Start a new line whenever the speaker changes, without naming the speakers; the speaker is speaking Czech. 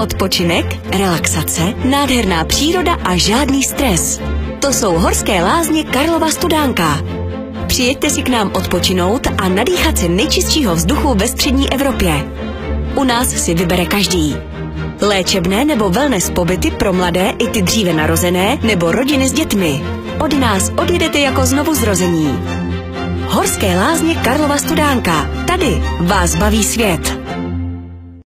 Odpočinek, relaxace, nádherná příroda a žádný stres. To jsou horské lázně Karlova Studánka. Přijeďte si k nám odpočinout a nadýchat se nejčistšího vzduchu ve střední Evropě. U nás si vybere každý. Léčebné nebo wellness pobyty pro mladé i ty dříve narozené nebo rodiny s dětmi. Od nás odjedete jako znovu zrození. Horské lázně Karlova Studánka. Tady vás baví svět.